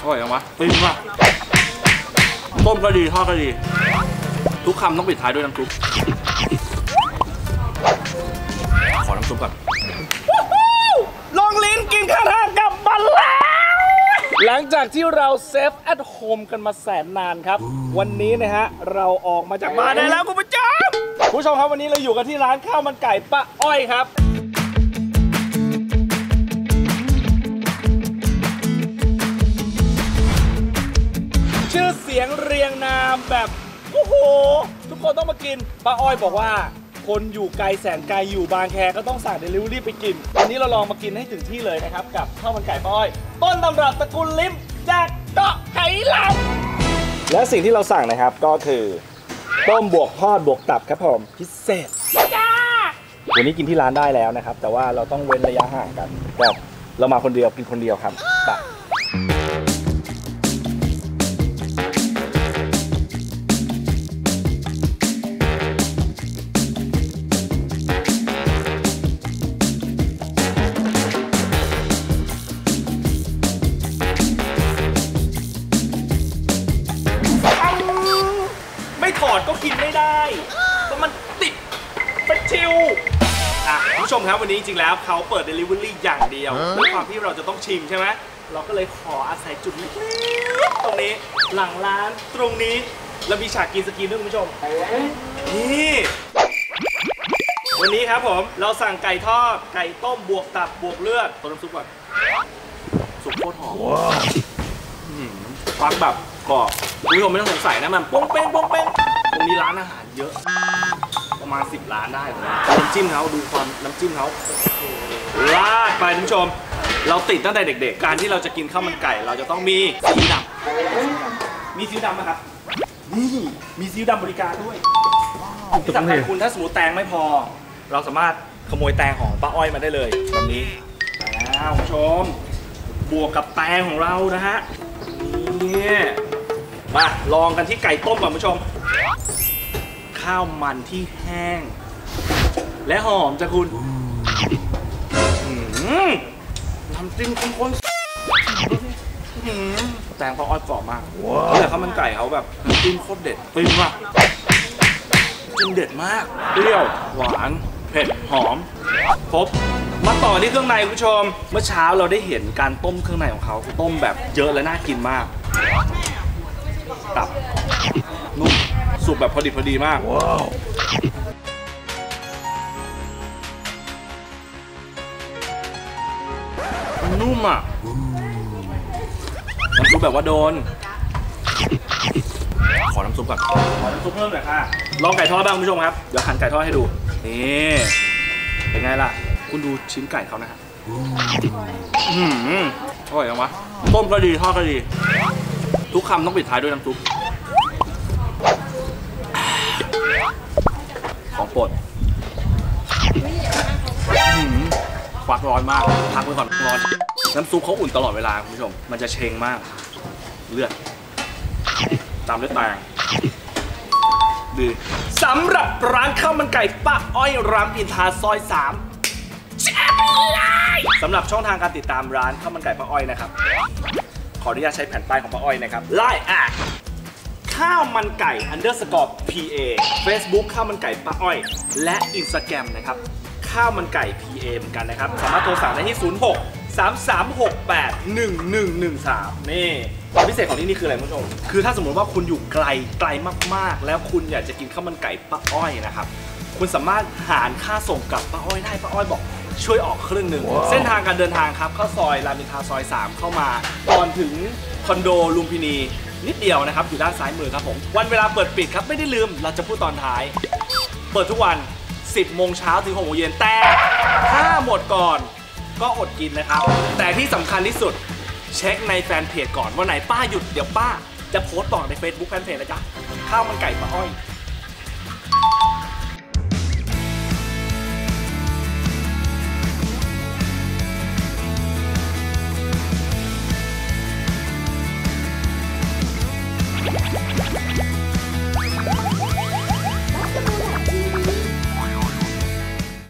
อร่อยจังวะฟินว่ะต้มก็ดีทอดก็ดี ทุกคำต้องปิดท้ายด้วยน้ำซุปขอน้ำซุปก่อนลองลิ้นกินข้าวทางกลับมาแล้วหลังจากที่เราเซฟแอทโฮมกันมาแสนนานครับ วันนี้นะฮะ เราออกมาจากบ้านได้แล้วคุณผู้ชมคุณผู้ชมครับวันนี้เราอยู่กันที่ร้านข้าวมันไก่ป้าอ้อยครับ สียงเรียงนามแบบโอ้โหทุกคนต้องมากินป้าอ้อยบอกว่า คนอยู่ไกลแสนไกลอยู่บางแคก็ต้องสั่งเดลิเวอรี่ไปกินวันนี้เราลองมากินให้ถึงที่เลยนะครับ กับข้าวมันไก่ป้าอ้อย ต้นตำรับตระกูลลิมจากเกาะไหหลำและสิ่งที่เราสั่งนะครับก็คือต้มบวกทอดบวกตับครับผมพิเศษวันนี้กินที่ร้านได้แล้วนะครับ แต่ว่าเราต้องเว้นระยะห่างกันก็เรามาคนเดียวกินคนเดียวครับไป เพราะมันติดเป็นชิวอะคุณผู้ชมครับวันนี้จริงๆแล้วเขาเปิด Delivery อย่างเดียวด้วยความที่เราจะต้องชิมใช่ไหมเราก็เลยขออาศัยจุดเล็กๆตรงนี้หลังร้านตรงนี้แล้วมีฉาก green screen ด้วยคุณผู้ชมนี่วันนี้ครับผมเราสั่งไก่ทอดไก่ต้มบวกตับบวกเลือดต้มน้ำซุปก่อนซุปโคตรหอมฟักแบบกรอบคุณผู้ชมไม่ต้องสงสัยนะมันโป้งเป้งโป้งเป้ง ตรงนี้ร้านอาหารเยอะ ประมาณ 10 ร้านได้เลยน้ำจิ้มเขาดูความน้ำจิ้มเขาลาดไปคุณผู้ชม เราติดตั้งแต่เด็ก ๆ การที่เราจะกินข้าวมันไก่ เราจะต้องมีซีอิ๊วดำมีซีอิ๊วดำไหมครับ นี่มีซีอิ๊วดำบริการด้วยที่สำคัญคุณถ้าสมมติแตงไม่พอ เราสามารถขโมยแตงของป้าอ้อยมาได้เลยแบบนี้แล้วคุณผู้ชม บวกกับแตงของเรานะฮะนี่มาลองกันที่ไก่ต้มก่อนคุณผู้ชม ข้าวมันที่แห้ง และหอมจ้ะคุณอืมน้ำจิ้มข้นๆอื้อหือแตงเขาอ้อยกรอบมากแต่ข้าวมันไก่เขาแบบน้ำจิ้มโคตรเด็ดปิ้งมากจิ้มเด็ดมาก เปรี้ยว หวาน เผ็ด หอม ครบ มาต่อที่เครื่องในคุณผู้ชม เมื่อเช้าเราได้เห็นการต้มเครื่องในของเขา ต้มแบบเยอะและน่ากินมาก ตับนุ่ม สุกแบบพอดีพอดีมากว้าวมันนุ่มอะน้ำซุปแบบว่าโดน ขอน้ำซุปก่อนขอน้ำซุปเพิ่มหน่อยค่ะ ลองไก่ทอดบ้างคุณผู้ชมครับ เดี๋ยวหั่นไก่ทอดให้ดู นี่เป็นไงล่ะ คุณดูชิ้นไก่เขานะครับอืมอร่อยจังวะ ต้มก็ดีทอดก็ดี ทุกคำต้องปิดท้ายด้วยน้ำซุป ของโปดฟักร้อนมากพักไว้ก่อนร้อน น้ำซุปเขาอุ่นตลอดเวลาคุณผู้ชม มันจะเชงมาก เลือด ตามด้วยแตงดีสำหรับร้านข้าวมันไก่ป้าอ้อยรามอินทาซอย3แชมเลสำหรับช่องทางการติดตามร้านข้าวมันไก่ป้าอ้อยนะครับ ขออนุญาตใช้แผ่นป้ายของป้าอ้อยนะครับไล่อะ ข้าวมันไก่ underscore PA Facebook ข้าวมันไก่ป้าอ้อย และ Instagram นะครับข้าวมันไก่ PA เหมือนกันนะครับ สามารถโทรสั่งได้ที่ 06 3368 1113 นี่ความพิเศษของที่นี่คืออะไรคุณผู้ชม คือถ้าสมมติว่าคุณอยู่ไกลไกลมากๆ แล้วคุณอยากจะกินข้าวมันไก่ป้าอ้อยนะครับ คุณสามารถหารค่าส่งกับป้าอ้อยได้ป้าอ้อยบอกช่วยออกครึ่งหนึ่ง เส้นทางการเดินทางครับ เข้าซอยรามอินทราซอย 3 เข้ามาก่อนถึงคอนโดลุมพินี นิดเดียวนะครับ อยู่ด้านซ้ายมือครับผม วันเวลาเปิดปิดครับไม่ได้ลืม เราจะพูดตอนท้าย เปิดทุกวัน 10 โมงเช้าถึง6โมงเย็นแต่ถ้าหมดก่อนก็อดกินนะครับ แต่ที่สำคัญที่สุดเช็คในแฟนเพจก่อนว่าไหนป้าหยุดเดี๋ยวป้า จะโพสต์ต่อใน Facebook แฟนเพจนะจ๊ะข้าวมันไก่ป้าอ้อย